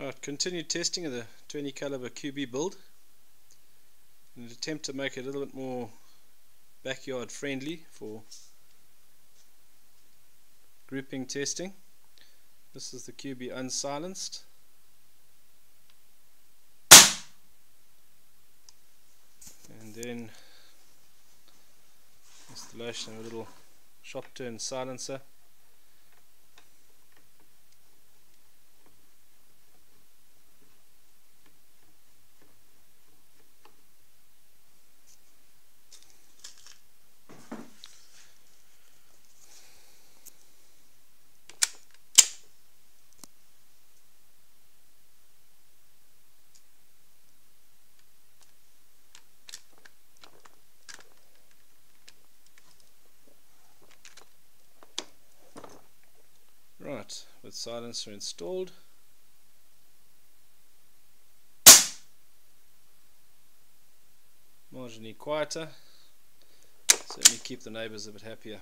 Alright, continued testing of the 20 caliber QB build in an attempt to make it a little bit more backyard friendly for grouping testing. This is the QB unsilenced. And then installation of a little shot turn silencer. Right, with silencer installed. Marginally quieter. Certainly keep the neighbours a bit happier.